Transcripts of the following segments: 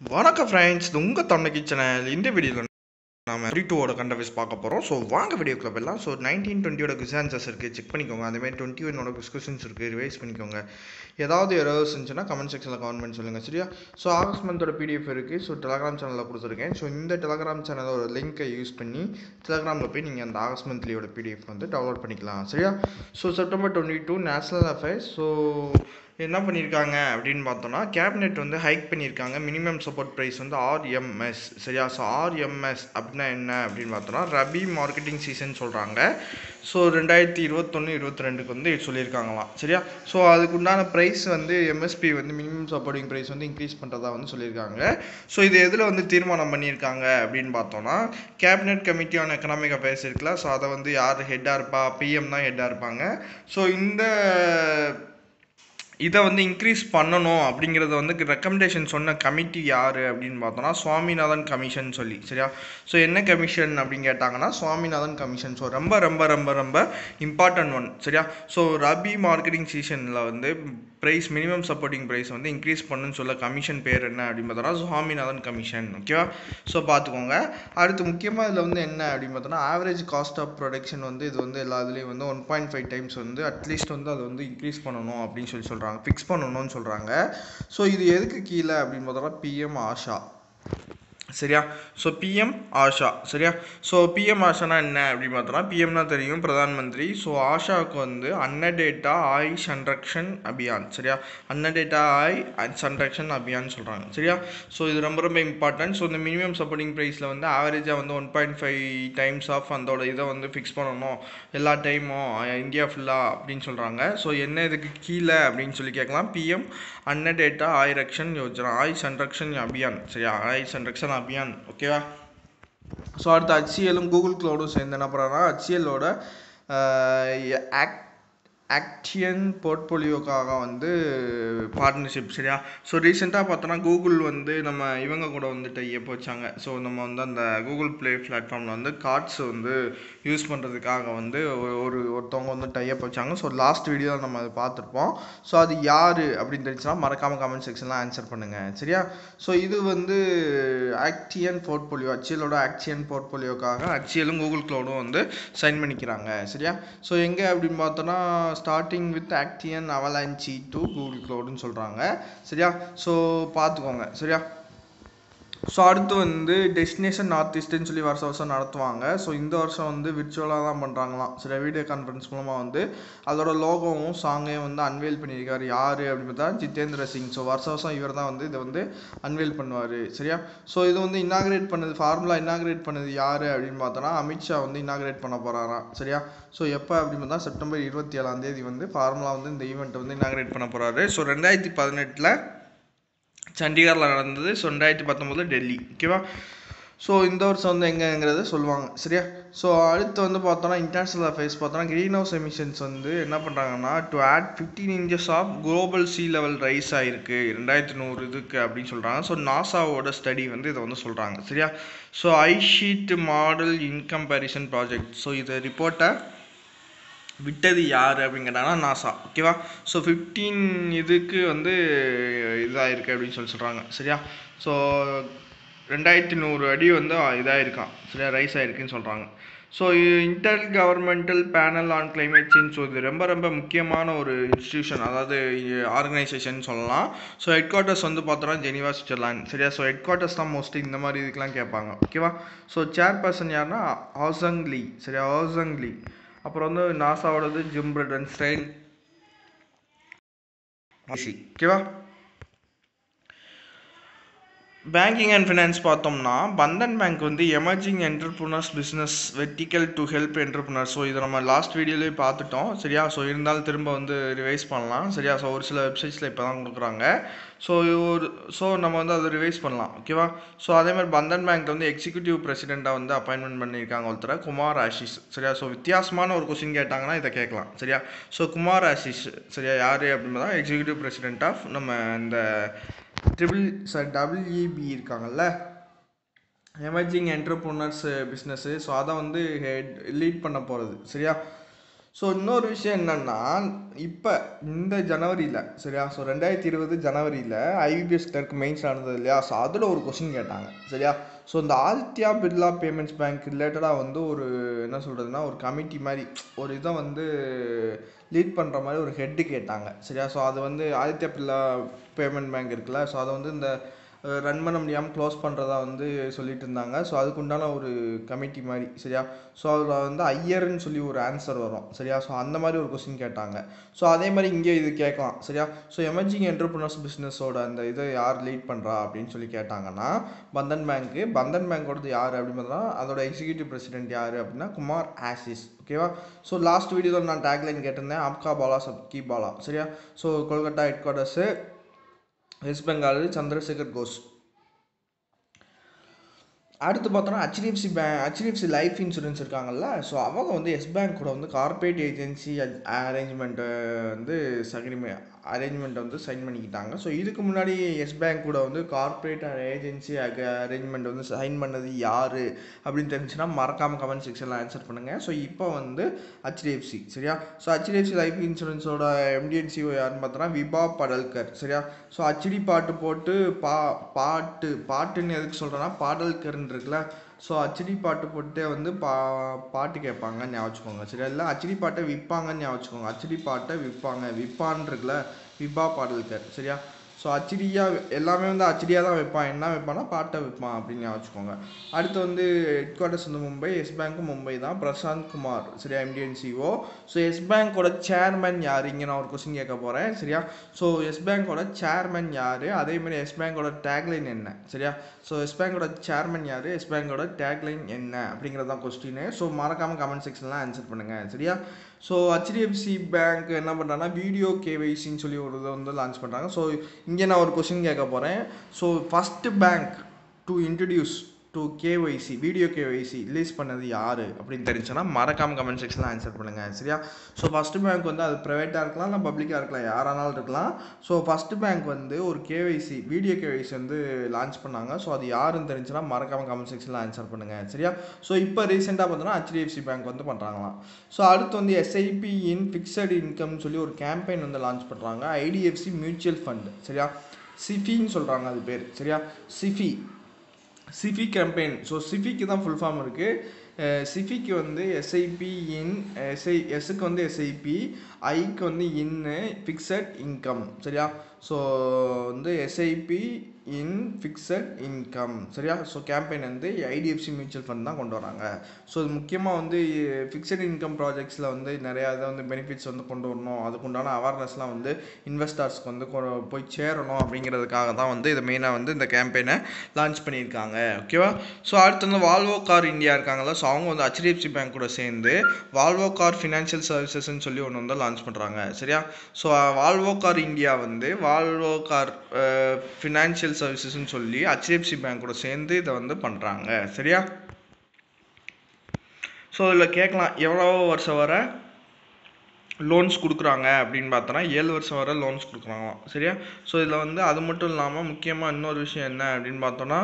வணக்கம் ஃப்ரெண்ட்ஸ் இது உங்கள் தொண்டைக்கு சேனல் இந்த வீடியோவில் நாம த்ரீ டூவோட கண்டவைஸ் பார்க்க போகிறோம் ஸோ வாங்க வீடியோ கிளப் எல்லாம் ஸோ நைன்டீன் டுவெண்ட்டியோட குசான்சஸ் இருக்குது செக் பண்ணிக்கோங்க. அதேமாதிரி டுவெண்ட்டி ஒன்னோட கொஸ்டின்ஸ் இருக்குது ரிவைஸ் பண்ணிக்கோங்க. ஏதாவது எரர்ஸ் இருந்துச்சுன்னா கமெண்ட் செக்ஷனில் கமெண்ட் பண்ணி சொல்லுங்கள் சரியா? ஸோ ஆகஸ்ட் மந்தோட பிடிஎஃப் இருக்குது ஸோ டெலகிராம் சேனலில் கொடுத்துருக்கேன். ஸோ இந்த டெலகிராம் சேனலோட லிங்க்கை யூஸ் பண்ணி டெலகிராமில் போய் நீங்கள் அந்த ஆகஸ்ட் மந்த்லியோட பிடிஎஃப் வந்து டவுன்லோட் பண்ணிக்கலாம். சரியா? So September twenty two national affairs so என்ன பண்ணியிருக்காங்க அப்படின்னு பார்த்தோன்னா கேபினெட் வந்து ஹைக் பண்ணியிருக்காங்க மினிமம் சப்போர்ட் ப்ரைஸ் வந்து ஆர்எம்எஸ் சரியா? ஸோ ஆர்எம்எஸ் அப்படின்னா என்ன அப்படின்னு பார்த்தோன்னா ரபி மார்க்கெட்டிங் சீசன் சொல்கிறாங்க ஸோ ரெண்டாயிரத்தி இருபத்தொன்று இருபத்தி ரெண்டுக்கு வந்து சொல்லியிருக்காங்களாம். சரியா? ஸோ அதுக்குண்டான ப்ரைஸ் வந்து எம்எஸ்பி வந்து மினிமம் சப்போர்ட்டிங் ப்ரைஸ் வந்து இன்க்ரீஸ் பண்ணுறதா வந்து சொல்லியிருக்காங்க. ஸோ இது எதில் வந்து தீர்மானம் பண்ணியிருக்காங்க அப்படின்னு பார்த்தோன்னா cabinet committee on economic affairs இருக்குல்ல. ஸோ அதை வந்து யார் ஹெட்டாக இருப்பா? பிஎம் தான் ஹெட்டாக இருப்பாங்க. ஸோ இந்த இதை வந்து இன்க்ரீஸ் பண்ணணும் அப்படிங்கிறத வந்து ரெக்கமெண்டேஷன் சொன்ன கமிட்டி யார் அப்படின்னு பார்த்தோன்னா சுவாமிநாதன் கமிஷன் சொல்லி சரியா? ஸோ என்ன கமிஷன் அப்படின்னு கேட்டாங்கன்னா சுவாமிநாதன் கமிஷன் ஸோ ரொம்ப ரொம்ப ரொம்ப ரொம்ப இம்பார்ட்டன்ட் ஒன் சரியா? ஸோ ரபி மார்க்கெட்டிங் சீசனில் வந்து ப்ரைஸ் மினிமம் சப்போர்ட்டிங் ப்ரைஸ் வந்து இன்க்ரீஸ் பண்ணுன்னு சொல்ல கமிஷன் பேர் என்ன அப்படின்னு பார்த்தோன்னா சுவாமிநாதன் கமிஷன் ஓகேவா ஸோ பார்த்துக்கோங்க. அடுத்து முக்கியமாக இதில் வந்து என்ன அப்படின்னு பார்த்தோன்னா ஆவரேஜ் காஸ்ட் ஆஃப் ப்ரொடக்ஷன் வந்து இது வந்து எல்லா இதுலேயும் வந்து ஒன் பாயிண்ட் ஃபைவ் டைம்ஸ் வந்து அட்லீஸ்ட் வந்து அதை வந்து இன்க்ரீஸ் பண்ணணும் அப்படின்னு சொல்லி சொல்கிறாங்க ஃபிக்ஸ் பண்ணணும்னு சொல்கிறாங்க ஸோ இது எதுக்கு கீழே அப்படின்னு பார்த்தோன்னா பிஎம் ஆஷா. சரியா? ஸோ பிஎம் ஆஷா சரியா? ஸோ பிஎம் ஆஷானா என்ன அப்படின்னு பார்த்தோன்னா பிஎம்னா தெரியும் பிரதான் மந்திரி. ஸோ ஆஷாவுக்கு வந்து அன்னடேட்டா ஆய் சன்ரக்ஷன் அபியான் சரியா? அன்னடேட்டா ஆய் சன்ரக்ஷன் அபியான் சொல்கிறாங்க சரியா? ஸோ இது ரொம்ப ரொம்ப இம்பார்ட்டன்ட் ஸோ இந்த மினிமம் சப்போர்ட்டிங் ப்ரைஸில் வந்து ஆவரேஜாக வந்து one point five times of அதோட இதை வந்து ஃபிக்ஸ் பண்ணணும். எல்லா டைமும் இந்தியா ஃபுல்லாக அப்படின்னு சொல்கிறாங்க ஸோ என்ன இதுக்கு கீழே அப்படின்னு சொல்லி கேட்கலாம். பிஎம் அன்னடேட்டா ஆய் ரக்ஷன் யோஜனா ஆய் சன்ரக்ஷன் அபியான் சரியா? ஆய் சன்ரக்ஷன் சாம்பியன் ஓகேவா ஸோ அடுத்து ஹச்சிஎலும் கூகுள் க்ளவுடும் சேர்ந்து என்ன பண்ணுறாங்கன்னா ஹச்சிஎல்லோட ஆக்ட் ஆக்டியன் போர்ட்ஃபோலியோக்காக வந்து பார்ட்னர்ஷிப் சரியா? ஸோ ரீசெண்டாக பார்த்தோன்னா கூகுள் வந்து நம்ம இவங்க கூட வந்துட்டு எப்போ வச்சாங்க. ஸோ நம்ம வந்து அந்த கூகுள் ப்ளே பிளாட்ஃபார்மில் வந்து கார்ட்ஸ் வந்து யூஸ் பண்ணுறதுக்காக வந்து ஒரு ஒருத்தவங்க வந்து டைப் வச்சாங்க. ஸோ லாஸ்ட் வீடியோவில் நம்ம அதை பார்த்துருப்போம். ஸோ அது யார் அப்படின்னு தெரிஞ்சுன்னா மறக்காமல் கமெண்ட் செக்ஷன்லாம் ஆன்சர் பண்ணுங்கள் சரியா? ஸோ இது வந்து ஆக்டியன் போர்ட்ஃபோலியோ அச்சியலோட ஆக்சியன் போர்ட்ஃபோலியோக்காக அச்சியலும் கூகுள் க்ளோடும் வந்து சைன் பண்ணிக்கிறாங்க. சரியா? ஸோ எங்கே அப்படின்னு பார்த்தோன்னா starting with Actian Avalanche to Google க்ளோடுன்னு சொல்கிறாங்க சரியா? ஸோ பார்த்துக்கோங்க. சரியா? ஸோ அடுத்து வந்து டெஸ்டினேஷன் நார்த் ஈஸ்ட்னு சொல்லி வருஷம் வருஷம் நடத்துவாங்க. ஸோ இந்த வருஷம் வந்து விர்ச்சுவலாக தான் பண்ணுறாங்களாம் சில வீடியோ கான்ஃபரன்ஸ் மூலமாக வந்து அதோட லோகோவும் சாங்கையும் வந்து அன்வேல் பண்ணியிருக்காரு. யார் அப்படின்னு பார்த்தா ஜிதேந்திர சிங். ஸோ வருஷம் வருஷம் இவர் தான் வந்து இதை வந்து அன்வேல் பண்ணுவார். சரியா? ஸோ இது வந்து இன்னாகிரேட் பண்ணது ஃபார்முலா இன்னாகிரேட் பண்ணது யார் அப்படின்னு பார்த்தோன்னா அமித்ஷா வந்து இன்னாகிரேட் பண்ண போகிறாராம் சரியா? ஸோ எப்போ அப்படின்னு பார்த்தா செப்டம்பர் இருபத்தி ஏழாம் தேதி வந்து ஃபார்முலா வந்து இந்த ஈவெண்ட்டை வந்து இன்னாகிரேட் பண்ண போகிறாரு ஸோ ரெண்டாயிரத்தி பதினெட்டில் சண்டிகரில் நடந்தது. ஸோ ரெண்டாயிரத்தி பத்தொம்போது டெல்லி. ஓகேவா ஸோ இந்த வருஷம் வந்து எங்கேங்கிறத சொல்லுவாங்க. சரியா? ஸோ அடுத்து வந்து பார்த்தோன்னா இன்டர்நேஷ்னல் அஃபேர்ஸ் பார்த்தோன்னா க்ரீன் ஹவுஸ் எமிஷன்ஸ் வந்து என்ன பண்ணுறாங்கன்னா to add fifteen inches of global sea level rise ஆகிருக்கு ரெண்டாயிரத்தி நூறு இதுக்கு அப்படின்னு சொல்கிறாங்க ஸோ நாசாவோட ஸ்டடி வந்து இதை வந்து சொல்கிறாங்க சரியா? So ice sheet model intercomparison project so இதை ரிப்போர்ட்டை விட்டது யார் அப்படின்னு நாசா ஓகேவா ஸோ ஃபிஃப்டீன் இதுக்கு வந்து இதாகிருக்கு அப்படின்னு சொல்லி சொல்கிறாங்க சரியா? ஸோ ரெண்டாயிரத்தி நூறு அடி வந்து இதாகிருக்கான் சரியா? ரைஸ் ஆகிருக்குன்னு சொல்கிறாங்க so intergovernmental panel on climate change so இது ரொம்ப ரொம்ப முக்கியமான ஒரு இன்ஸ்டியூஷன் அதாவது ஆர்கனைசேஷன் சொல்லலாம். ஸோ ஹெட் குவார்ட்டர்ஸ் வந்து பார்த்தோன்னா ஜெனிவா சுவிட்சர்லாந்து. சரியா? ஸோ ஹெட் குவார்ட்டர்ஸ் தான் மோஸ்ட்லி இந்த மாதிரி இதுக்கெலாம் கேட்பாங்க. ஓகேவா ஸோ சேர்பர்சன் யாருன்னா ஹாசங்லி சரியா? ஹாசங்லி அப்புறம் வந்து நாசாவோடது ஜிம் ஸ்டைன் ஓகேவா? பேங்கிங் அண்ட் ஃபினான்ஸ் பார்த்தோம்னா பந்தன் பேங்க் வந்து emerging entrepreneurs business vertical to help entrepreneur so இதை நம்ம லாஸ்ட் வீடியோலேயே பார்த்துட்டோம். சரியா? ஸோ இருந்தாலும் திரும்ப வந்து ரிவைஸ் பண்ணலாம். சரியா? ஸோ ஒரு சில வெப்சைட்ஸில் இப்போ தான் கொடுக்குறாங்க. ஸோ ஒரு ஸோ நம்ம வந்து அதை ரிவைஸ் பண்ணலாம். ஓகேவா ஸோ அதே மாதிரி பந்தன் பேங்க் வந்து எக்ஸிக்யூட்டிவ் பிரசிடெண்ட்டாக வந்து அப்பாயின்மெண்ட் பண்ணியிருக்காங்க ஒருத்தர். குமார் ஆஷிஷ். சரியா? ஸோ வித்தியாசமான ஒரு கொஸ்டின் கேட்டாங்கன்னா இதை கேட்கலாம். சரியா? ஸோ குமார் ஆஷிஷ். சரியா? யார் அப்படின்னு தான் எக்ஸிக்யூட்டிவ் பிரசிடெண்ட் ஆஃப் நம்ம இந்த ட்ரிபிள் சார் டபிள்இபி இருக்காங்கல்ல? எமர்ஜிங் என்டர்ப்ரூனர்ஸ் பிஸ்னஸ்ஸு ஸோ அதை வந்து ஹெட் லீட் பண்ண போகிறது சரியா? ஸோ இன்னொரு விஷயம் என்னென்னா இப்போ இந்த ஜனவரியில் சரியா? ஸோ ரெண்டாயிரத்தி இருபது ஜனவரியில் ஐபிபிஎஸ் கிளர்க் மெயின்ஸ் நடந்தது இல்லையா? ஸோ அதில் ஒரு கொஸ்டின் கேட்டாங்க சரியா? ஸோ இந்த ஆதித்யா பிர்லா பேமெண்ட்ஸ் பேங்க் ரிலேட்டடாக வந்து ஒரு என்ன சொல்கிறதுனா ஒரு கமிட்டி மாதிரி ஒரு இதை வந்து லீட் பண்ணுற மாதிரி ஒரு ஹெட்டு கேட்டாங்க. சரியா? ஸோ அது வந்து ஆதித்யா பிர்லா பேமெண்ட் பேங்க் இருக்குல்ல. ஸோ அதை வந்து இந்த ரன் பண்ண முடியாமல் க்ளோஸ் பண்ணுறதா வந்து சொல்லிட்டு இருந்தாங்க. ஸோ அதுக்குண்டான ஒரு கமிட்டி மாதிரி சரியா? ஸோ அதில் வந்து ஐயர்னு சொல்லி ஒரு ஆன்சர் வரும். சரியா? ஸோ அந்த மாதிரி ஒரு கொஸ்டின் கேட்டாங்க. ஸோ அதே மாதிரி இங்கே இது கேட்கலாம். சரியா? ஸோ எமர்ஜிங் என்டர்பிரினர்ஸ் பிஸ்னஸோட அந்த இதை யார் லீட் பண்ணுறா அப்படின்னு சொல்லி கேட்டாங்கன்னா பந்தன் பேங்க்கு பந்தன் பேங்கோடது யார் அப்படின்னு பார்த்தா அதோட எக்ஸிக்யூட்டிவ் பிரசிடென்ட் யார் அப்படின்னா குமார் ஆசிஸ் ஓகேவா ஸோ லாஸ்ட் வீடியோவில் நான் டேக்லைன் கேட்டிருந்தேன். ஆப்கா பாலா சப்கி பாலா. சரியா? So Kolkata headquarters West Bengal Chandrasekhar Ghosh. அடுத்து பார்த்தோன்னா HDFC bank HDFC life insurance இருக்காங்கல்ல. ஸோ அவங்க வந்து எஸ் பேங்க் கூட வந்து கார்பரேட் ஏஜென்சி அரேஞ்ச்மெண்ட்டை வந்து அக்ரிமெ அரேஞ்ச்மெண்ட்டை வந்து சைன் பண்ணிக்கிட்டாங்க. ஸோ இதுக்கு முன்னாடி எஸ் பேங்க் கூட வந்து கார்பரேட் ஏஜென்சி அரேஞ்ச்மெண்ட் வந்து சைன் பண்ணது யார் அப்படின்னு தெரிஞ்சுன்னா மறக்காமல் கமெண்ட் செக்ஷனில் ஆன்சர் பண்ணுங்கள் ஸோ இப்போ வந்து ஹெச்டிஎஃப்சி சரியா? ஸோ ஹெச்டிஎஃப்சி லைஃப் இன்சூரன்ஸோட எம்டிஎன்சிஓ யாருன்னு பார்த்தோன்னா விபா படல்கர் சரியா? ஸோ ஹச்டி பாட்டு போட்டு பா பாட்டு பாட்டுன்னு எதுக்கு சொல்கிறேன்னா பாடல்கர்ன்னு இருக்குல்ல ஸோ அச்சடி பாட்டு போட்டே வந்து பா பாட்டு கேட்பாங்க ஞாபகம் வச்சுக்கோங்க. சரியா இல்லை அச்சடி பாட்டை விற்பாங்கன்னு ஞாபகம் வச்சுக்கோங்க. அச்சடி பாட்டை விற்பாங்க விற்பான் இருக்குல்ல விபா பாடல்கர் சரியா? ஸோ ஹச்டியாக எல்லாமே வந்து அச்சடியாக தான் வைப்பான். என்ன வைப்பான்னா பாட்டை வைப்பான் அப்படின்னு ஞாபகம் வச்சுக்கோங்க. அடுத்து வந்து ஹெட் குவார்ட்டர்ஸ் வந்து மும்பை எஸ் பேங்க்கும் மும்பை தான். பிரசாந்த் குமார் சரியா? MD and CEO so Yes பேங்க்கோட chairman யார்? இங்கே நான் ஒரு கொஸ்டின் கேட்க போகிறேன் சரியா? ஸோ எஸ் பேங்க்கோட சேர்மேன் யார்? அதேமாரி எஸ் பேங்க்கோட டேக்லைன் என்ன சரியா? ஸோ எஸ் பேங்க்கோட சேர்மேன் யார்? எஸ் பேங்க்கோட டேக்லைன் என்ன அப்படிங்கிறது தான் கொஸ்டின் ஸோ மறக்காமல் கமெண்ட் செக்ஷனில் ஆன்சர் பண்ணுங்கள் சரியா? ஸோ ஹெச்டிஎஃப்சி பேங்க் என்ன பண்ணுறாங்கன்னா வீடியோ கேவைசின்னு சொல்லி ஒரு இதை வந்து லான்ச் பண்ணுறாங்க ஸோ இங்கே நான் ஒரு கொஸ்டின் கேட்க போகிறேன் so first bank to introduce to KYC video KYC release பண்ணது யார் அப்படின்னு தெரிஞ்சுன்னா மறக்காமல் கமெண்ட் செக்ஷனில் ஆன்சர் பண்ணுங்கள் சரியா? ஸோ ஃபஸ்ட்டு பேங்க் வந்து அது ப்ரைவேட்டாக இருக்கலாம் இல்லை பப்ளிக்காக இருக்கலாம் யாரானாலும் இருக்கலாம். ஸோ ஃபஸ்ட்டு பேங்க் வந்து ஒரு கேஒய்சி வீடியோ கேஒய்சி வந்து லான்ச் பண்ணாங்க. ஸோ அது யாருன்னு தெரிஞ்சுன்னா மறக்காமல் கமெண்ட் செக்ஷனில் ஆன்சர் பண்ணுங்கள் சரியா? ஸோ இப்போ ரீசெண்டாக பார்த்தோன்னா ஹெச்டிஎஃப்சி பேங்க் வந்து பண்ணுறாங்களாம் ஸோ அடுத்து வந்து எஸ்ஐபி இன் ஃபிக்ஸட் இன்கம்னு சொல்லி ஒரு கேம்பெயின் வந்து லான்ச் பண்ணுறாங்க ஐடிஎஃப்சி மியூச்சுவல் ஃபண்ட் சரியா? சிஃபின்னு சொல்கிறாங்க அது பேர் சரியா? சிஃபி சிஃபி கேம்பெயின் ஸோ சிஃபிக்கு தான் ஃபுல் ஃபார்ம் இருக்குது சிஃபிக்கு வந்து எஸ்ஐபி இன் எஸ்ஐ எஸ்ஸுக்கு வந்து எஸ்ஐபி ஐக்கு வந்து இன்னு ஃபிக்ஸட் இன்கம் சரியா? ஸோ வந்து எஸ்ஐபி இன் ஃபிக்ஸட் இன்கம் சரியா? ஸோ கேம்பெயின் வந்து ஐடிஎஃப்சி மியூச்சுவல் ஃபண்ட் தான் கொண்டு வராங்க. ஸோ இது முக்கியமாக வந்து ஃபிக்ஸட் இன்கம் ப்ராஜெக்ட்ஸில் வந்து நிறையா இதை வந்து பெனிஃபிட்ஸ் வந்து கொண்டு வரணும். அதுக்குண்டான அவேர்னஸ்லாம் வந்து இன்வெஸ்டர்ஸ்க்கு வந்து கொ- போய் சேரணும் அப்படிங்கிறதுக்காக தான் வந்து இதை மெயினாக வந்து இந்த கேம்பெயினை லான்ச் பண்ணியிருக்காங்க. ஓகேவா ஸோ அடுத்து வந்து வால்வோ கார் இந்தியா இருக்காங்கல்ல ஸோ அவங்க வந்து ஹெச்டிஎஃப்சி பேங்க் கூட சேர்ந்து வால்வோ கார் ஃபினான்ஷியல் சர்வீசஸ்ன்னு சொல்லி ஒன்று வந்து லான்ச் பண்ணுறாங்க சரியா? ஸோ வால்வோ கார் இந்தியா வந்து வால்வோ கார் ஃபினான்ஷியல் சர்வீசஸ்ன்னு சொல்லி ஹெச்டிஎஃப்சி பேங்க் கூட சேர்ந்து இதை வந்து பண்ணுறாங்க சரியா? ஸோ இதில் கேட்கலாம். எவ்வளோ வருஷம் வர லோன்ஸ் கொடுக்குறாங்க அப்படின்னு பார்த்தோன்னா ஏழு வருஷம் வரை லோன்ஸ் கொடுக்குறாங்களாம். சரியா? ஸோ இதில் வந்து அது மட்டும் இல்லாமல் முக்கியமாக இன்னொரு விஷயம் என்ன அப்படின்னு பார்த்தோன்னா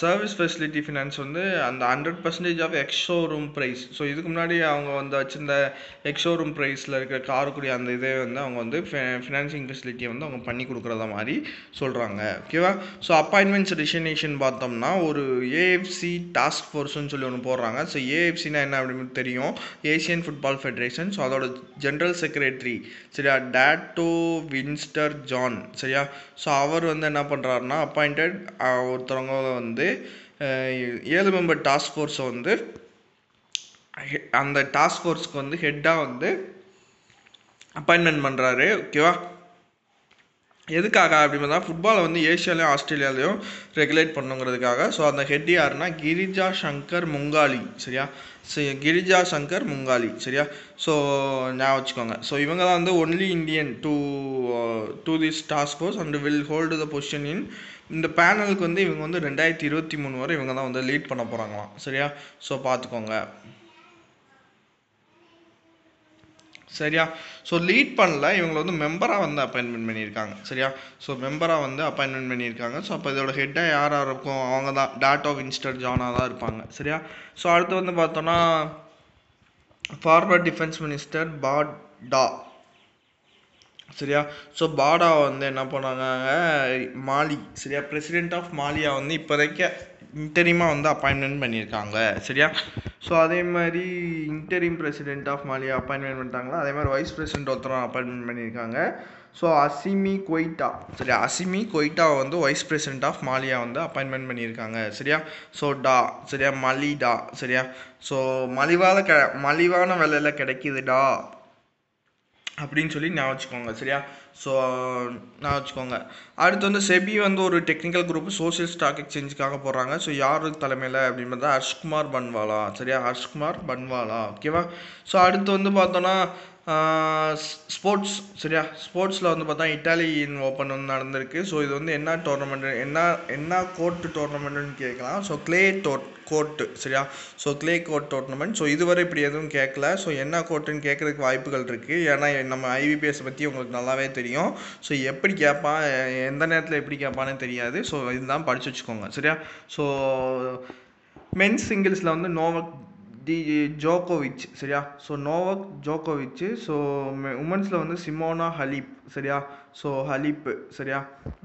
சர்வீஸ் ஃபெசிலிட்டி ஃபினான்ஸ் வந்து அந்த hundred percentage of ex showroom price so இதுக்கு முன்னாடி அவங்க வந்து வச்சிருந்த எக்ஸோ ரூம் ப்ரைஸில் இருக்கிற காருக்குரிய அந்த இதே வந்து அவங்க வந்து ஃபினான்சிங் ஃபெசிலிட்டியை வந்து அவங்க பண்ணி கொடுக்குறத மாதிரி சொல்கிறாங்க ஓகேவா ஸோ அப்பாயின்மெண்ட்ஸ் ரிசனேஷன் பார்த்தோம்னா ஒரு ஏஎஃப்சி டாஸ்க் ஃபோர்ஸ்னு சொல்லி ஒன்று போடுறாங்க. ஸோ ஏஎஃப்சினா என்ன அப்படின்னு தெரியும்? ஏசியன் ஃபுட்பால் ஃபெடரேஷன் ஸோ அதோட ஜென்ரல் செக்ரட்டரி சரியா? டேட்டோ வின்ஸ்டர் ஜான் சரியா? ஸோ அவர் வந்து என்ன பண்ணுறாருன்னா அப்பாயிண்டட் ஒருத்தவங்க வந்து ஏழு மெம்பர் டாஸ்க் ஃபோர்ஸை வந்து அந்த டாஸ்க் ஃபோர்ஸ்க்கு வந்து ஹெட்டாக வந்து அப்பாயின்மெண்ட் பண்ணுறாரு ஓகேவா எதுக்காக அப்படின்னு பார்த்தா ஃபுட்பாலை வந்து ஏஷியாலையும் ஆஸ்திரேலியாலையும் ரெகுலேட் பண்ணுங்கிறதுக்காக. ஸோ அந்த ஹெட் யாருன்னா கிரிஜா சங்கர் முங்காலி சரியா? சரி கிரிஜா சங்கர் முங்காலி சரியா? ஸோ ஞாபகம் வச்சுக்கோங்க. ஸோ இவங்க தான் வந்து only Indian to do this task force and will hold the position in இந்த பேனலுக்கு வந்து இவங்க வந்து ரெண்டாயிரத்தி இருபத்தி மூணு வரை இவங்க தான் வந்து லீட் பண்ண போகிறாங்களாம் சரியா? ஸோ பார்த்துக்கோங்க. சரியா? ஸோ லீட் பண்ணல. இவங்களை வந்து மெம்பராக வந்து அப்பாயின்மெண்ட் பண்ணியிருக்காங்க. சரியா? ஸோ மெம்பராக வந்து அப்பாயின்மெண்ட் பண்ணியிருக்காங்க. ஸோ அப்போ இதோட ஹெட்டாக யாராக இருக்கும் அவங்க தான். டாட் ஆஃப் இன்ஸ்டர் ஜானாக தான் இருப்பாங்க. சரியா? ஸோ அடுத்து வந்து பார்த்தோன்னா ஃபார்வர்ட் டிஃபென்ஸ் மினிஸ்டர் பாடா சரியா? ஸோ பாடா வந்து என்ன பண்ணாங்க? மாலி. சரியா? பிரசிடென்ட் ஆஃப் மாலியா வந்து இப்போதைக்கு இன்டரிமாக வந்து அப்பாயின்மெண்ட் பண்ணியிருக்காங்க. சரியா? ஸோ அதே மாதிரி interim president of Mallya appointment பண்ணிட்டாங்களா? அதே மாதிரி வைஸ் பிரசிடென்ட் ஒருத்தரும் அப்பாயின்மெண்ட் பண்ணியிருக்காங்க. ஸோ அசிமி கொய்டா சரியா? அசிமி கொய்ட்டா வந்து வைஸ் பிரசிடென்ட் ஆஃப் மாலியா வந்து அப்பாயின்மெண்ட் பண்ணியிருக்காங்க. சரியா? ஸோ டா சரியா? மலிடா சரியா? ஸோ மலிவான க மலிவான விலையில் கிடைக்குதுடா. அப்படின்னு சொல்லி ஞாபகம் வச்சுக்கோங்க சரியா? ஸோ நான் வச்சுக்கோங்க. அடுத்து வந்து செபி வந்து ஒரு டெக்னிக்கல் குரூப் சோஷியல் ஸ்டாக் எக்ஸ்சேஞ்சுக்காக போடுறாங்க. ஸோ யார் தலைமையில் அப்படின்னு பார்த்தா ஹர்ஷ்குமார் பன்வாலா சரியா? ஹர்ஷ்குமார் பன்வாலா ஓகேவா ஸோ அடுத்து வந்து பார்த்தோன்னா ஸ்போர்ட்ஸ் சரியா? ஸ்போர்ட்ஸில் வந்து பார்த்தா இட்டாலியன் ஓப்பன் வந்து நடந்திருக்கு. ஸோ இது வந்து என்ன டோர்னமெண்ட் என்ன என்ன கோர்ட்டு டோர்னமெண்ட்டுன்னு கேட்கலாம். ஸோ கிளே டோர்ட் கோர்ட்டு சரியா? So clay court tournament so இதுவரை இப்படி எதுவும் கேட்கல ஸோ என்ன கோர்ட்டுன்னு கேட்குறதுக்கு வாய்ப்புகள் இருக்குது ஏன்னா நம்ம ஐபிபிஎஸ் பற்றி உங்களுக்கு நல்லாவே தெரியும். ஸோ எப்படி கேட்பான் எந்த நேரத்தில் எப்படி கேட்பான்னு தெரியாது. ஸோ இதுதான் படித்து வச்சுக்கோங்க. சரியா? ஸோ மென்ஸ் சிங்கிள்ஸில் வந்து நோவக் டி ஜோகோவிச் சரியா? ஸோ நோவக் ஜோகோவிச் ஸோ உமன்ஸில் வந்து சிமோனா ஹலீப். சரியா? ஸோ ஹலிப்பு சரியா?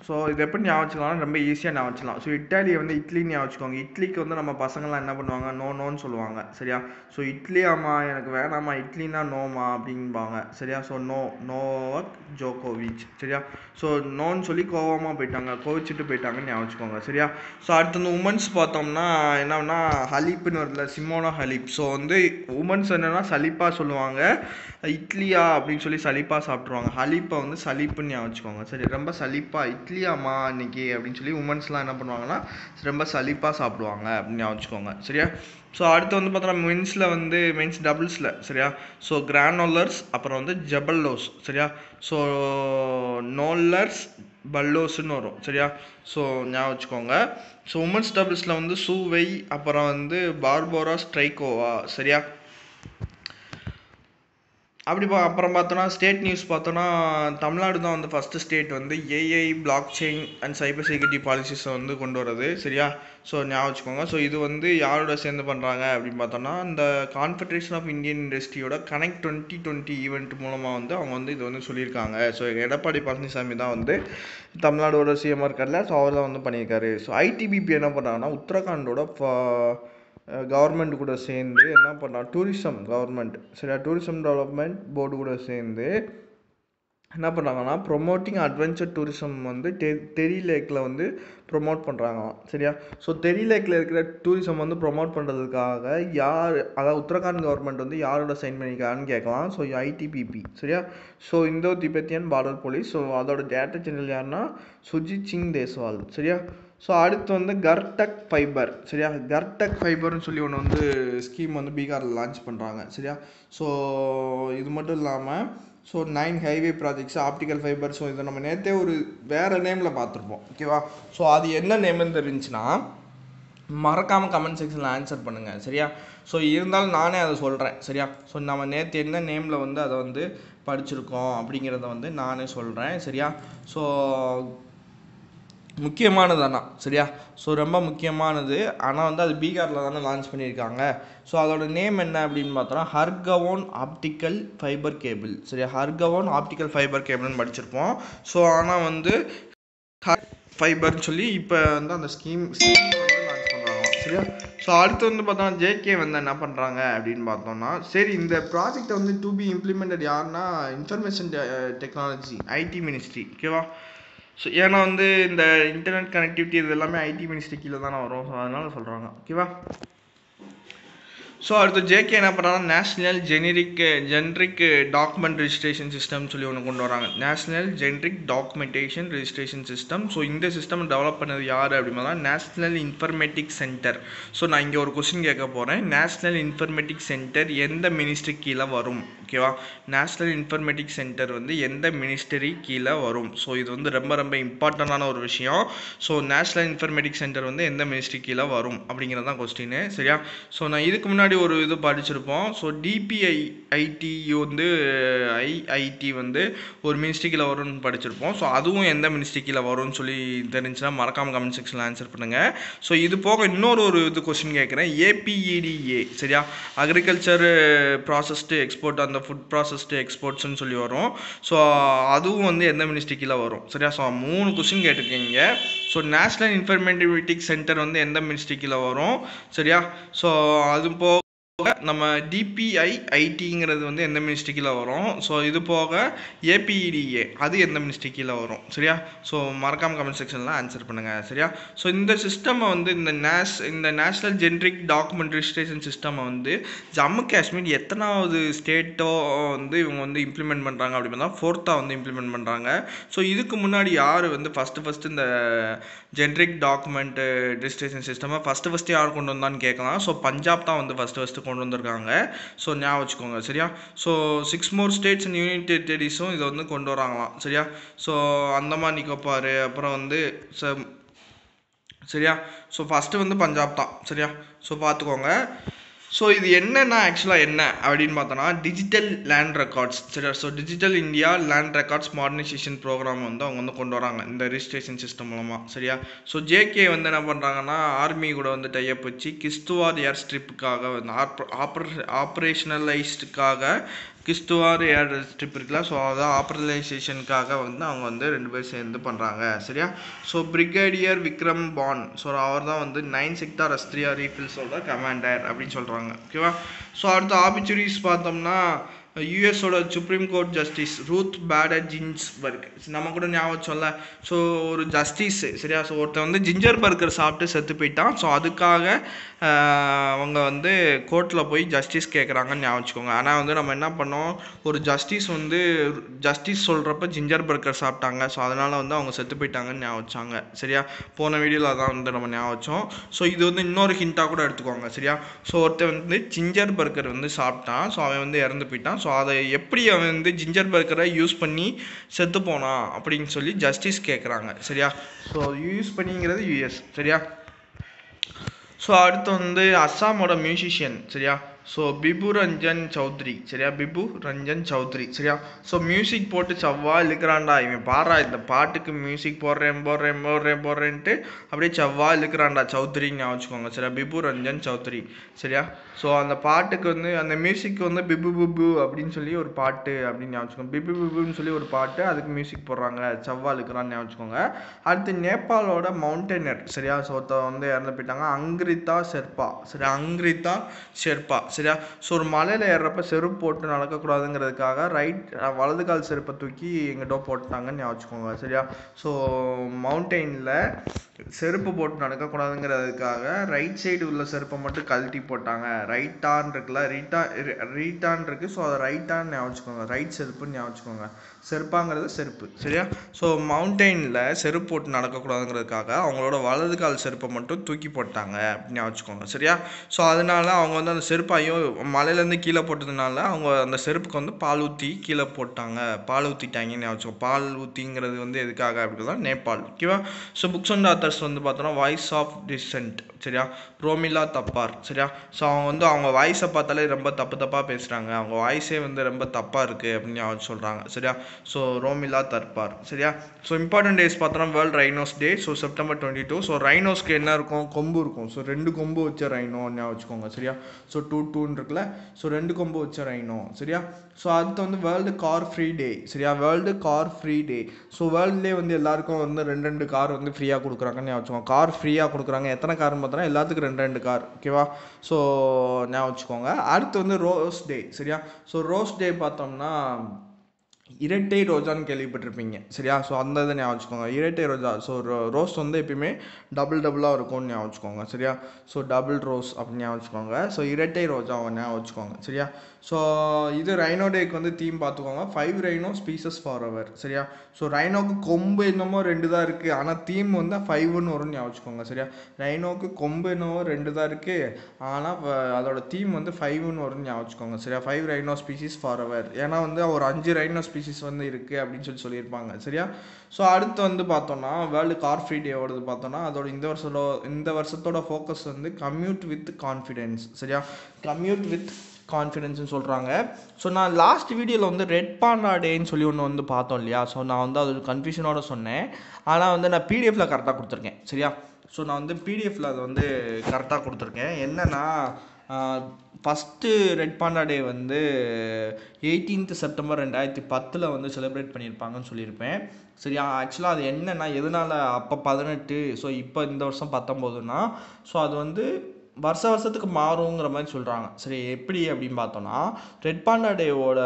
ஸோ இது எப்படி ஞாபகம் வச்சுக்கலாம் ரொம்ப ஈஸியாக ஞாபகம் வச்சுக்கலாம். ஸோ இட்டாலியை வந்து இட்லி ஞாபகம் வச்சுக்கோங்க. இட்லிக்கு வந்து நம்ம பசங்கள்லாம் என்ன பண்ணுவாங்க? நோ நோன்னு சொல்லுவாங்க. சரியா? ஸோ இட்லி ஆமா எனக்கு வேணாமா இட்லினா நோமா அப்படின்பாங்க சரியா? ஸோ நோ நோவக் ஜோகோவிச் சரியா? ஸோ நோன்னு சொல்லி கோவமாக போயிட்டாங்க. கோவிச்சிட்டு போயிட்டாங்கன்னு ஞாபகம் வச்சுக்கோங்க. சரியா? ஸோ அடுத்து வந்து உமன்ஸ் பார்த்தோம்னா என்னன்னா ஹலிப்புன்னு வருதுல சிமோனா ஹலிப் ஸோ வந்து உமன்ஸ் என்னன்னா சலிப்பாக சொல்லுவாங்க. இட்லியா அப்படின்னு சொல்லி சலிப்பாக சாப்பிட்ருவாங்க ஹலிப்பை வந்து சலிப்புன்னு ஞாபகம் வச்சுக்கோங்க. சரி ரொம்ப சலிப்பாக இட்லியாம்மா இன்னைக்கு அப்படின்னு சொல்லி உமன்ஸ்லாம் என்ன பண்ணுவாங்கன்னா ரொம்ப சலிப்பாக சாப்பிடுவாங்க அப்படின்னு ஞாபகம் வச்சுக்கோங்க. சரியா? ஸோ அடுத்து வந்து பார்த்தோன்னா மென்ஸில் வந்து மென்ஸ் டபுள்ஸில் சரியா? ஸோ கிரானோலர்ஸ் அப்புறம் வந்து ஜபல்லோஸ் சரியா? ஸோ நோல்லர்ஸ் பல்லோஸ்ன்னு வரும் சரியா? ஸோ ஞாபகம் வச்சுக்கோங்க. ஸோ உமன்ஸ் டபுள்ஸில் வந்து சூவை அப்புறம் வந்து பார்போரா ஸ்ட்ரைக்கோவா சரியா? அப்படி பா அப்புறம் பார்த்தோன்னா ஸ்டேட் நியூஸ் பார்த்தோன்னா தமிழ்நாடு தான் வந்து ஃபஸ்ட்டு ஸ்டேட் வந்து AI blockchain and cyber security பாலிசிஸை வந்து கொண்டு வரது சரியா? ஸோ ஞாபகம் வச்சுக்கோங்க. ஸோ இது வந்து யாரோட சேர்ந்து பண்ணுறாங்க அப்படின்னு பார்த்தோன்னா இந்த கான்ஃபெடரேஷன் ஆஃப் இந்தியன் இண்டஸ்ட்ரியோட கனெக்ட் டுவெண்ட்டி டுவெண்ட்டி ஈவெண்ட் மூலமாக வந்து அவங்க வந்து இது வந்து சொல்லியிருக்காங்க. ஸோ எடப்பாடி பழனிசாமி தான் வந்து தமிழ்நாடோட சிஎம்ஆர் இருக்கார்ல ஸோ அவர் தான் வந்து பண்ணியிருக்காரு. ஸோ ஐடிபிபி என்ன பண்ணுறாங்கன்னா உத்தரகாண்டோட கவர்மெண்ட் கூட சேர்ந்து என்ன பண்ணலாம் டூரிசம் கவர்மெண்ட் சரியா? டூரிசம் டெவலப்மெண்ட் போர்டு கூட சேர்ந்து என்ன பண்ணுறாங்கன்னா ப்ரொமோட்டிங் அட்வென்ச்சர் டூரிசம் வந்து டெ தெரி லேக்கில் வந்து ப்ரொமோட் பண்ணுறாங்களாம் சரியா? ஸோ தெரி லேக்கில் இருக்கிற டூரிசம் வந்து ப்ரொமோட் பண்ணுறதுக்காக யார் அதாவது உத்தரகாண்ட் கவர்மெண்ட் வந்து யாரோட சைன் பண்ணியிருக்காங்கன்னு கேட்கலாம். ஸோ ஐடிபிபி சரியா? So Indo Tibetan border police so அதோட டேரக்டர் ஜெனரல் யாருன்னா சுஜித் சிங் தேஸ்வால் சரியா? ஸோ அடுத்து வந்து கர்டக் ஃபைபர் சரியா? கர்டக் ஃபைபர்னு சொல்லி ஒன்று வந்து ஸ்கீம் வந்து பீகாரில் லான்ச் பண்ணுறாங்க சரியா? ஸோ இது மட்டும் இல்லாமல் so nine highway projects optical fibre so இதை நம்ம நேற்றே ஒரு வேறு நேமில் பார்த்துருப்போம் ஓகேவா ஸோ அது என்ன நேம்னு தெரிஞ்சுன்னா மறக்காமல் கமெண்ட் செக்ஷனில் ஆன்சர் பண்ணுங்கள் சரியா? ஸோ இருந்தாலும் நானே அதை சொல்கிறேன் சரியா? ஸோ நம்ம நேற்று என்ன நேமில் வந்து அதை வந்து படிச்சிருக்கோம் அப்படிங்கிறத வந்து நானே சொல்கிறேன் சரியா? ஸோ முக்கியமானது ஆனால் சரியா? ஸோ ரொம்ப முக்கியமானது. ஆனால் வந்து அது பீகாரில் தானே லான்ச் பண்ணியிருக்காங்க. ஸோ அதோட நேம் என்ன அப்படின்னு பார்த்தோன்னா ஹர்கவோன் ஆப்டிக்கல் ஃபைபர் கேபிள் சரியா? ஹர்கவோன் ஆப்டிக்கல் ஃபைபர் கேபிள்னு படிச்சிருப்போம். ஸோ ஆனால் வந்து ஃபைபர்னு சொல்லி இப்போ வந்து அந்த ஸ்கீம் ஸ்கீம் வந்து லான்ச் பண்ணுறாங்க சரியா? ஸோ அடுத்து வந்து பார்த்தோம்னா ஜேகே வந்து என்ன பண்ணுறாங்க அப்படின்னு பார்த்தோம்னா சரி இந்த ப்ராஜெக்டை வந்து டு பி இம்ப்ளிமெண்டட் யாருன்னா இன்ஃபர்மேஷன் டெக்னாலஜி ஐடி மினிஸ்ட்ரி ஓகேவா ஸோ ஏன்னா வந்து இந்த இன்டர்நெட் கனெக்டிவிட்டி இது எல்லாமே ஐடி மினிஸ்ட்ரி கீழே தானே வரும். ஸோ அதனால சொல்கிறாங்க ஓகேவா ஸோ அடுத்து ஜேகே என்ன பண்ணுறாங்கன்னா national generic generic document registration system சொல்லி ஒன்று கொண்டு வராங்க. National generic documentation registration system so இந்த சிஸ்டம் டெவலப் பண்ணது யார் அப்படின்னா நேஷ்னல் இன்ஃபர்மேட்டிக் சென்டர் ஸோ நான் இங்கே ஒரு கொஸ்டின் கேட்க போகிறேன் நேஷ்னல் இன்ஃபர்மேட்டிக் சென்டர் எந்த மினிஸ்ட்ரி கீழே வரும்? ஓகேவா நேஷ்னல் இன்ஃபர்மேட்டிக் சென்டர் வந்து எந்த மினிஸ்டரி கீழே வரும்? ஸோ இது வந்து ரொம்ப ரொம்ப இம்பார்ட்டண்டான ஒரு விஷயம். ஸோ நேஷ்னல் இன்ஃபர்மேட்டிக் சென்டர் வந்து எந்த மினிஸ்ட்ரி கீழே வரும்? அப்படிங்கிறது தான் கொஸ்டின் சரியா? ஸோ நான் இதுக்கு முன்னாடி முன்னாடி ஒரு இது படிச்சிருப்போம். ஸோ டிபிஐ ஐடி வந்து ஐஐடி வந்து ஒரு மினிஸ்ட்ரிக்கில் வரும்னு படிச்சிருப்போம். ஸோ அதுவும் எந்த மினிஸ்ட்ரிக்கில் வரும்னு சொல்லி தெரிஞ்சுன்னா மறக்காம கமெண்ட் செக்ஷனில் ஆன்சர் பண்ணுங்கள் ஸோ இது போக இன்னொரு ஒரு இது கொஸ்டின் கேட்குறேன். ஏபிஇடிஏ சரியா? அக்ரிகல்ச்சர் ப்ராசஸ்டு எக்ஸ்போர்ட் அந்த ஃபுட் ப்ராசஸ்டு எக்ஸ்போர்ட்ஸ்னு சொல்லி வரும். ஸோ அதுவும் வந்து எந்த மினிஸ்ட்ரிக்கில் வரும் சரியா? ஸோ மூணு கொஸ்டின் கேட்டிருக்கீங்க. ஸோ நேஷ்னல் இன்ஃபர்மேட்டிவிட்டிக் சென்டர் வந்து எந்த மினிஸ்ட்ரிக்கில் வரும் சரியா? ஸோ அது போக நம்ம டிபிஐ ஐடிங்கிறது வந்து எந்த மினிஸ்ட்ரி கீழே வரும்? ஸோ இது போக ஏபிஇடிஏ அது எந்த மினிஸ்ட்ரி கீழே வரும்? சரியா? ஸோ மறக்காம கமெண்ட் செக்ஷனில் ஆன்சர் பண்ணுங்கள் சரியா? ஸோ இந்த சிஸ்டமை வந்து இந்த நேஷ் இந்த நேஷ்னல் ஜென்ரிக் டாக்குமெண்ட் ரிஜிஸ்ட்ரேஷன் சிஸ்டம்மை வந்து ஜம்மு காஷ்மீர் எத்தனாவது ஸ்டேட்டோ வந்து இவங்க வந்து இம்ப்ளிமெண்ட் பண்ணுறாங்க அப்படின்னா ஃபோர்த்தாக வந்து இம்ப்ளிமெண்ட் பண்ணுறாங்க ஸோ இதுக்கு முன்னாடி யார் வந்து ஃபஸ்ட்டு ஃபஸ்ட்டு இந்த ஜென்ரிக் டாக்குமெண்ட் ரிஜிஸ்ட்ரேஷன் சிஸ்டமை ஃபஸ்ட்டு ஃபஸ்ட்டு யார் கொண்டு வந்தான்னு கேட்கலாம். ஸோ பஞ்சாப் தான் வந்து ஃபஸ்ட்டு ஃபஸ்ட்டு கொண்டு வந்திருக்காங்க ஸோ ஞாபகம் வச்சுக்கோங்க சரியா? So six more states and unit டெரிட்டரிஸும் இதை வந்து கொண்டு வராங்களாம் சரியா? ஸோ அந்தமான் நிக்கோபார் அப்புறம் வந்து ச சரியா? ஸோ ஃபஸ்ட்டு வந்து பஞ்சாப் தான் சரியா? ஸோ பார்த்துக்கோங்க. ஸோ இது என்னன்னா ஆக்சுவலாக என்ன அப்படின்னு பார்த்தோன்னா டிஜிட்டல் லேண்ட் ரெக்கார்ட்ஸ் சரியா so digital India land records modernisation programme வந்து அவங்க வந்து கொண்டு வராங்க இந்த ரிஜிஸ்ட்ரேஷன் சிஸ்டம் மூலமாக சரியா? ஸோ ஜேகே வந்து என்ன பண்ணுறாங்கன்னா ஆர்மி கூட வந்து டைப் வச்சு கிஸ்துவார் ஏர் ஸ்ட்ரிப்புக்காக வந்து ஆப்ரேஷனலைஸ்டுக்காக கிஸ்துவார் ஏர் ஸ்ட்ரிப் இருக்குல்ல ஸோ அதான் ஆப்ரலைசேஷனுக்காக வந்து அவங்க வந்து ரெண்டு பேரும் சேர்ந்து பண்ணுறாங்க சரியா? ஸோ பிரிகேடியர் விக்ரம் பான் ஸோ அவர் தான் வந்து நைன் செக்டார் அஸ்திரியா ரீஃபில்ஸோட கமாண்டர் அப்படின்னு சொல்கிறாங்க ஓகேவா ஸோ அடுத்த ஆபிச்சுரிஸ் பார்த்தோம்னா யூஎஸோட supreme court justice Ruth Bader Ginsburg நம்ம கூட ஞாபகம் வச்சோம்ல ஸோ ஒரு ஜஸ்டிஸ் சரியா? ஸோ ஒருத்தன் வந்து ஜிஞ்சர் பர்கர் சாப்பிட்டு செத்து போயிட்டான். ஸோ அதுக்காக அவங்க வந்து கோர்ட்டில் போய் ஜஸ்டிஸ் கேட்குறாங்கன்னு ஞாபகம் வச்சுக்கோங்க. ஆனால் வந்து நம்ம என்ன பண்ணோம்? ஒரு ஜஸ்டிஸ் வந்து ஜஸ்டிஸ் சொல்கிறப்ப ஜிஞ்சர் பர்கர் சாப்பிட்டாங்க. ஸோ அதனால் வந்து அவங்க செத்து போயிட்டாங்கன்னு ஞாபகம் வச்சாங்க. சரியா? போன வீடியோவில் அதான் வந்து நம்ம ஞாபகம் வச்சோம். ஸோ இது வந்து இன்னொரு ஹிண்ட்டாக கூட எடுத்துக்கோங்க. சரியா? ஸோ ஒருத்தன் வந்து ஜிஞ்சர் பர்கர் வந்து சாப்பிட்டான். ஸோ அவன் வந்து இறந்து போயிட்டான். ஸோ அதை எப்படி அவன் வந்து ஜிஞ்சர் பர்கரை யூஸ் பண்ணி செத்து போனான் அப்படின்னு சொல்லி ஜஸ்டிஸ் கேட்குறாங்க சரியா? ஸோ யூஸ் பண்ணிங்கிறது யூஎஸ் சரியா? ஸோ அடுத்து வந்து அஸ்ஸாமோட மியூசிஷியன் சரியா? ஸோ பிபு ரஞ்சன் சௌத்ரி சரியா? பிபு ரஞ்சன் சௌத்ரி சரியா? ஸோ மியூசிக் போட்டு செவ்வா இழுக்கிறான்டா. இவன் பாடுறா இந்த பாட்டுக்கு மியூசிக் போடுறேன் போடுறேன் போடுறேன் போடுறேன்ட்டு அப்படியே செவ்வா இழுக்கிறான்டா சௌத்ரின்னு ஞாபகம் வச்சுக்கோங்க சரியா? பிபு ரஞ்சன் சௌத்ரி சரியா? ஸோ அந்த பாட்டுக்கு வந்து அந்த மியூசிக் வந்து பிபு பிபு அப்படின்னு சொல்லி ஒரு பாட்டு அப்படின்னு ஞாபகம் வச்சுக்கோங்க. பிபு பிபுன்னு சொல்லி ஒரு பாட்டு அதுக்கு மியூசிக் போடுறாங்க செவ்வா இழுக்கிறான்னு ஞாபகம் வச்சுக்கோங்க. அடுத்து நேபாளோட மவுண்டனர் சரியா? ஸோ வந்து இறந்து போயிட்டாங்க அங்கிரிதா ஷெர்பா சரியா? அங்கிரிதா ஷெர்பா. சரியா? ஸோ ஒரு மலையில் ஏறுறப்ப செருப்பு போட்டு நடக்கக்கூடாதுங்கிறதுக்காக ரைட் வலது கால் செருப்பை தூக்கி எங்கிட்ட போட்டாங்கன்னு ஞாபகம் வச்சுக்கோங்க சரியா? ஸோ மவுண்டெயினில் செருப்பு போட்டு நடக்கக்கூடாதுங்கிறதுக்காக ரைட் சைடு உள்ள செருப்பை மட்டும் கழட்டி போட்டாங்க. ரைட்டான் இருக்குல்ல ரீட்டா ரீட்டான் இருக்கு. ஸோ அதை ரைட்டான்னு ஞாபகம் வச்சுக்கோங்க ரைட் செருப்புன்னு ஞாபகம் வச்சுக்கோங்க செருப்பாங்கிறது செருப்பு. சரியா? ஸோ மவுண்டெயினில் செருப்பு போட்டு நடக்கக்கூடாதுங்கிறதுக்காக அவங்களோட வலது கால் செருப்பை மட்டும் தூக்கி போட்டாங்க அப்படின்னு வச்சுக்கோங்க சரியா? ஸோ அதனால அவங்க வந்து அந்த செருப்பு ஐயோ மலையிலேருந்து கீழே போட்டதுனால அவங்க அந்த செருப்புக்கு வந்து பால் ஊற்றி கீழே போட்டாங்க. பால் ஊற்றிட்டாங்கன்னு வச்சுக்கோங்க பால் ஊற்றிங்கிறது வந்து எதுக்காக அப்படின்னா நேபாள். ஓகேவா? ஸோ புக்ஸ் அண்ட் வந்து பார்த்தோன்னா வாய்ஸ் ஆஃப் டிசென்ட் சரியா? ரோமிலா தப்பார் சரியா? ஸோ அவங்க வந்து அவங்க வாய்ஸை பார்த்தாலே ரொம்ப தப்பு தப்பாக பேசுகிறாங்க அவங்க வாய்ஸே வந்து ரொம்ப தப்பாக இருக்குது அப்படின்னு அவங்க சொல்கிறாங்க சரியா? ஸோ ரோமிலா தற்பார் சரியா? ஸோ இம்பார்ட்டன்ட் டேஸ் பார்த்தோன்னா world rhinos day so September twenty two so ரைனோஸ்க்கு என்ன இருக்கும்? கொம்பு இருக்கும். ஸோ ரெண்டு கொம்பு வச்ச ரைனோ ஞாபகம் வச்சுக்கோங்க சரியா? ஸோ டூ டூன்னு இருக்குல்ல? ஸோ ரெண்டு கொம்பு வச்ச ரைனோ சரியா? ஸோ அடுத்து வந்து வேர்ல்டு கார் ஃப்ரீ டே சரியா? World car free day so வேர்ல்ட்லேயே வந்து எல்லாருக்கும் வந்து ரெண்டு ரெண்டு கார் வந்து ஃப்ரீயாக கொடுக்குறாங்கன்னு ஞாபகம் வச்சுக்கோங்க. கார் ஃப்ரீயாக கொடுக்குறாங்க. எத்தனை கார் பார்த்தோன்னா எல்லாத்துக்கும் ரெண்டு ரெண்டு கார் ஓகேவா ஸோ ஞாபகம் வச்சுக்கோங்க. அடுத்து வந்து ரோஸ் டே சரியா? ஸோ ரோஸ் டே பார்த்தோம்னா இரட்டை ரோஜான்னு கேள்விப்பட்டிருப்பீங்க. சரியா? ஸோ அந்த இதை ஞாபகம் வச்சுக்கோங்க. இரட்டை ரோஜா. ஸோ ரோஸ் வந்து எப்பயுமே டபுள் டபுளாக இருக்கும்னு ஞாபகம் வச்சுக்கோங்க. சரியா? ஸோ டபுள் ரோஸ் அப்படின்னு ஞாபகம் வச்சுக்கோங்க. ஸோ இரட்டை ரோஜாவை ஞாபகம் வச்சுக்கோங்க. சரியா? ஸோ இது ரைனோ டேக்கு வந்து தீம் பார்த்துக்கோங்க. Five rhino species for our சரியா? ஸோ ரைனோக்கு கொம்பு என்னமோ ரெண்டு தான் இருக்குது ஆனால் தீம் வந்து ஃபைவ்னு வரும்னு ஞாபகம் வச்சுக்கோங்க. சரியா? ரைனோக்கு கொம்பு என்னமோ ரெண்டு தான் இருக்குது ஆனால் அதோட தீம் வந்து ஃபைவ்னு வரும்னு ஞாபகம் வச்சுக்கோங்க. சரியா? Five rhino species for our ஏன்னா வந்து ஒரு அஞ்சு ரைனோ ஸ்பீசிஸ் வந்து இருக்குது அப்படின்னு சொல்லி சொல்லியிருப்பாங்க சரியா? ஸோ அடுத்து வந்து பார்த்தோன்னா வேர்ல்டு கார் ஃப்ரீ டேவோடது பார்த்தோன்னா அதோட இந்த வருஷத்தோட இந்த வருஷத்தோட ஃபோக்கஸ் வந்து கம்யூட் வித் கான்ஃபிடென்ஸ் சரியா? கம்யூட் வித் கான்ஃபிடென்ஸ்னு சொல்கிறாங்க ஸோ நான் லாஸ்ட் வீடியோவில் வந்து ரெட் பாண்டா டேன்னு சொல்லி ஒன்று வந்து பார்த்தோம் இல்லையா? ஸோ நான் வந்து அது கன்ஃபியூஷனோட சொன்னேன். ஆனால் வந்து நான் பிடிஎஃப்ல கரெக்டாக கொடுத்துருக்கேன் சரியா? ஸோ நான் வந்து பிடிஎஃப்பில் அதை வந்து கரெக்டாக கொடுத்துருக்கேன். என்னன்னா ஃபஸ்ட்டு ரெட் பாண்டா டே வந்து எயிட்டீன்த் செப்டம்பர் ரெண்டாயிரத்தி பத்தில் வந்து செலிப்ரேட் பண்ணியிருப்பாங்கன்னு சொல்லியிருப்பேன். சரியா ஆக்சுவலாக அது என்னன்னா எதனால் அப்போ பதினெட்டு ஸோ இப்போ இந்த வருஷம் பத்தொம்போதுன்னா ஸோ அது வந்து வருஷ வருஷத்துக்கு மாறுங்கிற மாதிரி சொல்கிறாங்க சரி எப்படி அப்படின்னு பார்த்தோன்னா ரெட் பாண்டா டேவோட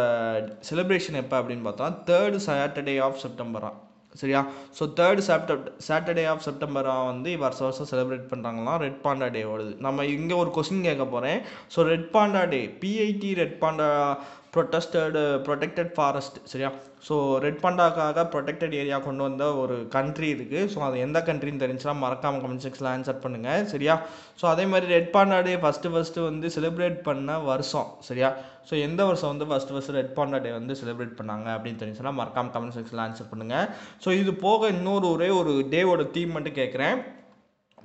செலிப்ரேஷன் எப்போ அப்படின்னு பார்த்தோன்னா தேர்டு சாட்டர்டே ஆஃப் செப்டம்பரா சரியா? So third chapter Saturday of செப்டம்பரா வந்து வருஷம் வருஷம் செலிப்ரேட் பண்ணுறாங்களாம் ரெட் பாண்டா டே வருது நம்ம இங்கே ஒரு கொஸ்டின் கேட்க போகிறேன் so red panda day PID red panda protested protected forest சரியா? ஸோ ரெட் பண்டாக்காக ப்ரொடெக்டட் ஏரியா கொண்டு வந்த ஒரு கண்ட்ரி இருக்குது ஸோ அது எந்த கண்ட்ரின்னு தெரிஞ்சுன்னா மறக்காமல் கமெண்ட் செக்ஸில் ஆன்சர் பண்ணுங்கள் சரியா? ஸோ அதே மாதிரி red panda day first first வந்து செலிப்ரேட் பண்ண வருஷம் சரியா? ஸோ எந்த வருஷம் வந்து first first red panda day வந்து செலிப்ரேட் பண்ணாங்க அப்படின்னு தெரிஞ்சுன்னா மறக்காமல் கமெண்ட் செக்ஷனில் ஆன்சர் பண்ணுங்கள் ஸோ இது போக இன்னொரு ஒரே ஒரு டேவோட தீம் மட்டும் கேட்குறேன்.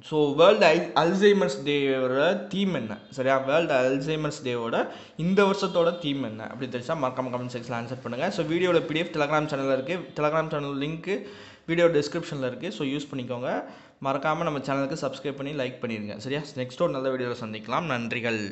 ஸோ வேர்ல்டு ஐ அல்சைமர்ஸ் டேவோட தீம் என்ன? சரியா? வேர்ல்டு அல்சைமர்ஸ் டேவோட இந்த வருஷத்தோட தீம் என்ன? அப்படி தெரிஞ்சா மறக்காம கமெண்ட் செக்ஷனில் ஆன்சர் பண்ணுங்கள் ஸோ வீடியோவில் பிடிஎஃப் டெலகிராம் சேனலில் இருக்குது டெலகிராம் சேனல் லிங்க்கு வீடியோ டிஸ்கிரிப்ஷனில் இருக்குது ஸோ யூஸ் பண்ணிக்கோங்க. மறக்காமல் நம்ம சேனலுக்கு சப்ஸ்கிரைப் பண்ணி லைக் பண்ணிடுங்க சரியா? நெக்ஸ்ட் ஒரு நல்ல வீடியோவில் சந்திக்கலாம். நன்றிகள்.